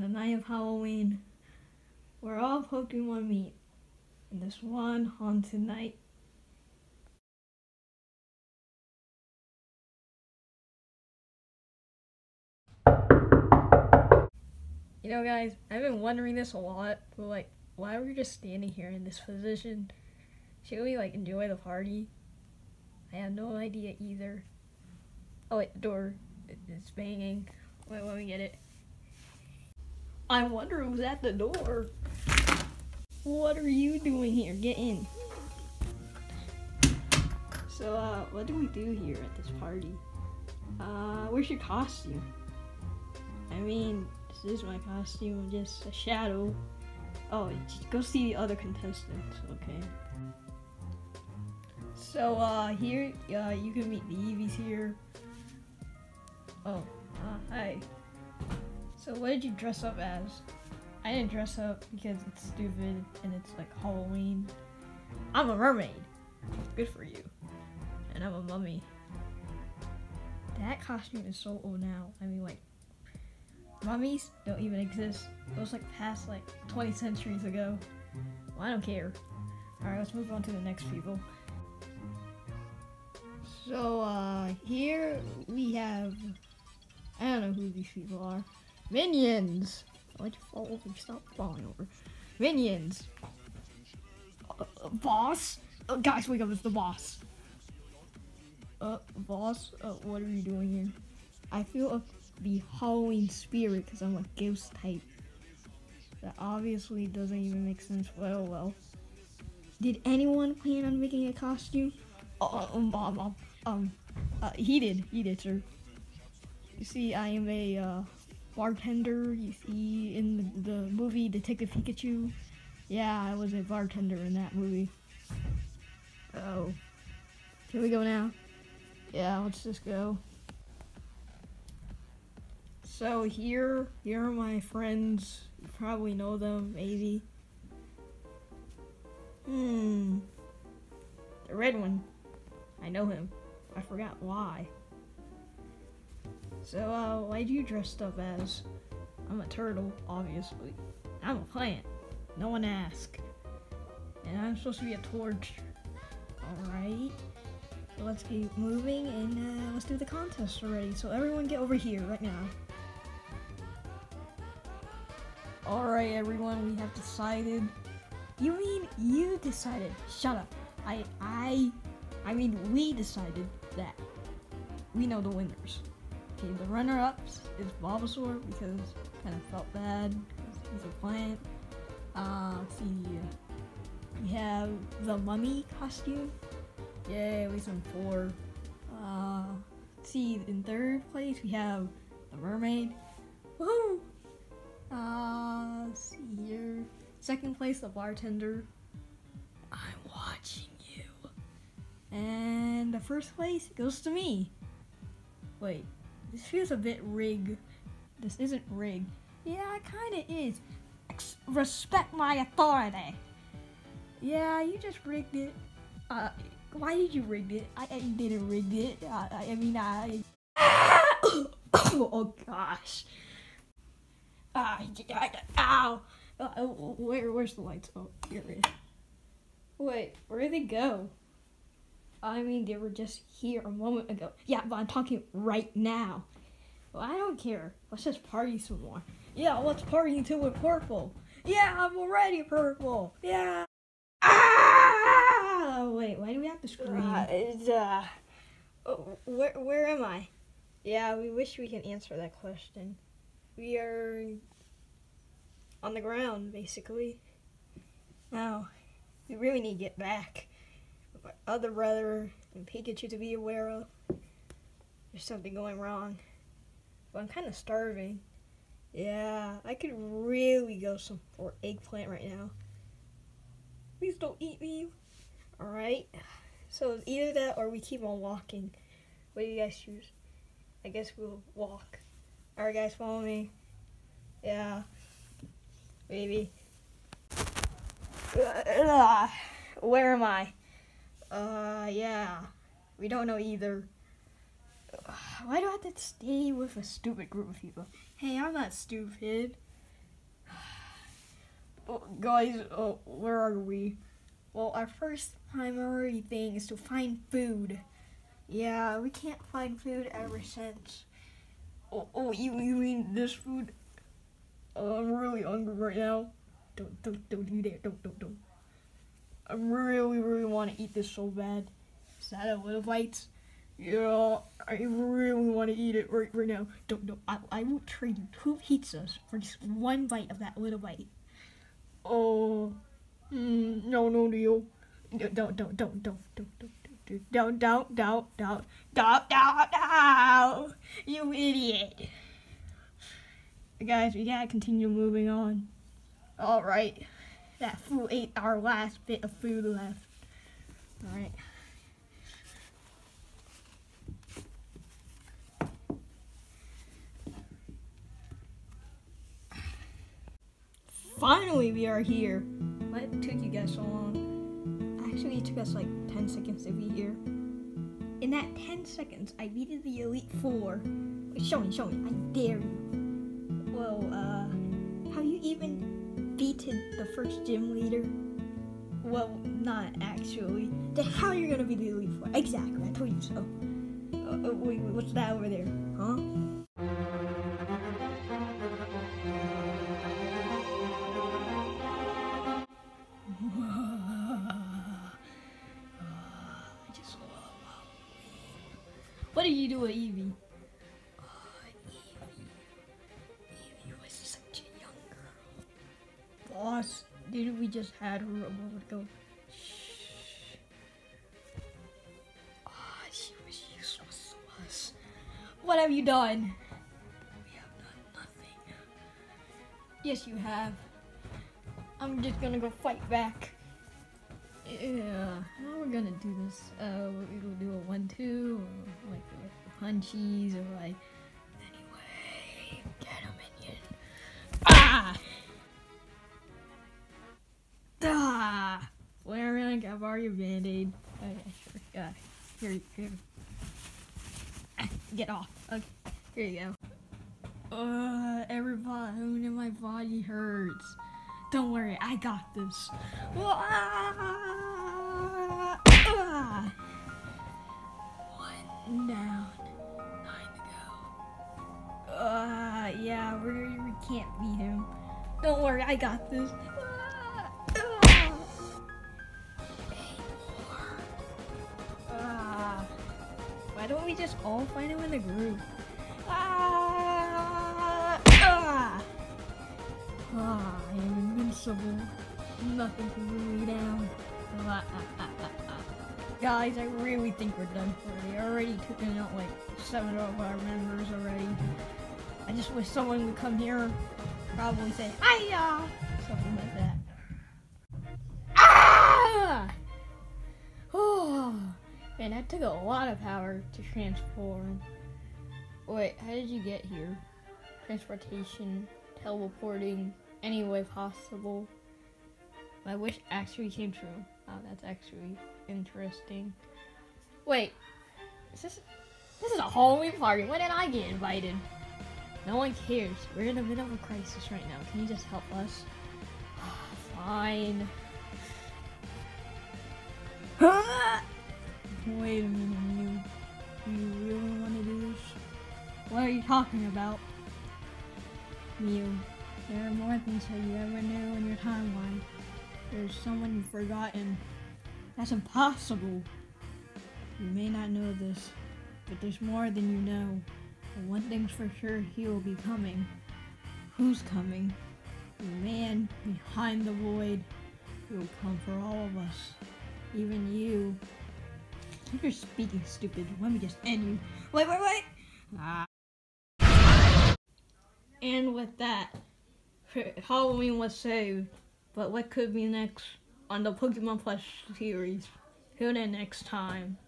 the night of Halloween, we're all Pokemon meet in this one haunted night. You know, guys, I've been wondering this a lot, but like, why are we just standing here in this position? Should we like enjoy the party? I have no idea either. Oh wait, the door is banging. Wait, let me get it. I wonder who's at the door. What are you doing here? Get in. So, uh, what do we do here at this party? Uh, where's your costume? I mean, this is my costume, just a shadow. Oh, go see the other contestants, okay? So, uh, here, uh, you can meet the Eevees here. Oh, uh, hi. So, what did you dress up as? I didn't dress up because it's stupid and it's like Halloween. I'm a mermaid. Good for you. And I'm a mummy. That costume is so old now. I mean, like, mummies don't even exist. It was like past like 20 centuries ago. Well, I don't care. Alright, let's move on to the next people. So, uh, here we have. I don't know who these people are. Minions! Why'd you fall over? Stop falling over. Minions! Uh, uh, boss? Uh, guys, wake up, it's the boss. Uh, boss, uh, what are you doing here? I feel a, the Halloween spirit because I'm a ghost type. That obviously doesn't even make sense. Well, well. Did anyone plan on making a costume? Uh, um, um, um, um, he did. He did, sir. You see, I am a bartender. You see, in the, the movie Detective Pikachu. Yeah, I was a bartender in that movie. Oh. Can we go now? Yeah, let's just go. So here, here are my friends. You probably know them, maybe. Hmm. The red one. I know him. I forgot why. So, uh, why do you dressed up as? I'm a turtle, obviously. I'm a plant. No one asked. And I'm supposed to be a torch. Alright. Let's keep moving and uh, let's do the contest already. So everyone get over here right now. Alright everyone, we have decided. You mean you decided? Shut up. I I I mean we decided that we know the winners. The runner-ups is Bulbasaur because kind of felt bad because he's a plant. Uh, let's see. We have the mummy costume. Yay, we some four. Uh, see. In third place, we have the mermaid. Woohoo! Uh, let's see here. Second place, the bartender. I'm watching you. And the first place goes to me. Wait, this feels a bit rigged. This isn't rigged. Yeah, it kinda is. Ex- respect my authority. Yeah, you just rigged it. Uh, why did you rig it? I, I didn't rig it. I, I mean, I. oh gosh. Ah, ow. Uh, where, where's the lights? Oh, here it is. Wait, where did they go? I mean, they were just here a moment ago. Yeah, but I'm talking right now. Well, I don't care. Let's just party some more. Yeah, let's party until we're purple. Yeah, I'm already purple. Yeah. Ah! Wait, why do we have to scream? Uh, it's, uh, Oh, where where am I? Yeah, we wish we can answer that question. We are on the ground, basically. Now, we really need to get back. My other brother and Pikachu to be aware of. There's something going wrong. But I'm kind of starving. Yeah, I could really go some for eggplant right now. Please don't eat me. Alright. So it's either that or we keep on walking. What do you guys choose? I guess we'll walk. Alright guys, follow me. Yeah. Maybe. Where am I? Uh, yeah. We don't know either. Why do I have to stay with a stupid group of people? Hey, I'm not stupid. Oh, guys, uh, where are we? Well, our first primary thing is to find food. Yeah, we can't find food ever since. Oh, oh you, you mean this food? Oh, I'm really hungry right now. Don't, don't, don't do that. Don't, don't, don't. I really, really want to eat this so bad. Is that a little bite? Yeah, I really want to eat it right, right now. Don't, don't. I, I will trade you two pizzas for just one bite of that little bite. Oh, mm, no, no deal. Don't, don't, don't, don't, don't, don't, don't. Don't, don't, don't, don't, don't, don't, don't, you idiot. Guys, we gotta continue moving on. Alright, that fool ate our last bit of food left. Alright. Finally, we are here. What took you guys so long? Actually, it took us like 10 seconds to be here. In that 10 seconds, I beat the Elite Four. Show me, show me. I dare you. Well, uh, have you even beaten the first gym leader? Well, not actually. Then how are you gonna be the Elite Four? Exactly, I told you so. Uh, uh, wait, wait, what's that over there? Huh? What did you do with Eevee? Didn't we just had her a moment ago? Shh. Oh, she was useless to us. What have you done? We have done nothing. Yes, you have. I'm just gonna go fight back. Yeah, how we're gonna do this? Uh, we'll do a one-two, or like the punchies, or like. Borrow your band-aid? Okay, sure. Yeah, here, here. Get off. Okay, here you go. Uh, every bone in my body hurts. Don't worry, I got this. One down, nine to go. Uh, yeah, we can't beat him. Don't worry, I got this. Don't we just all fight him in a group? Ah! Ah! Ah, I am invincible. Nothing can bring me down. Ah, ah, ah, ah, ah. Guys, I really think we're done for. They already took out like seven of our members already. I just wish someone would come here, probably say, Hiya! Took a lot of power to transform. Wait, how did you get here? Transportation, teleporting, any way possible. My wish actually came true. Wow, that's actually interesting. Wait, is this this is a Halloween party? When did I get invited? No one cares. We're in the middle of a crisis right now. Can you just help us? Ah, fine. Ah! Wait a minute, you, you really want to do this? What are you talking about? Mew, there are more things that you ever knew in your timeline. There's someone you've forgotten. That's impossible. You may not know this, but there's more than you know. And one thing's for sure, he will be coming. Who's coming? The man behind the void. He will come for all of us. Even you. You're speaking stupid. Let me just end you. Wait, wait, wait! Ah. And with that, Halloween was saved. But what could be next on the Pokemon Plush series? Tune in next time.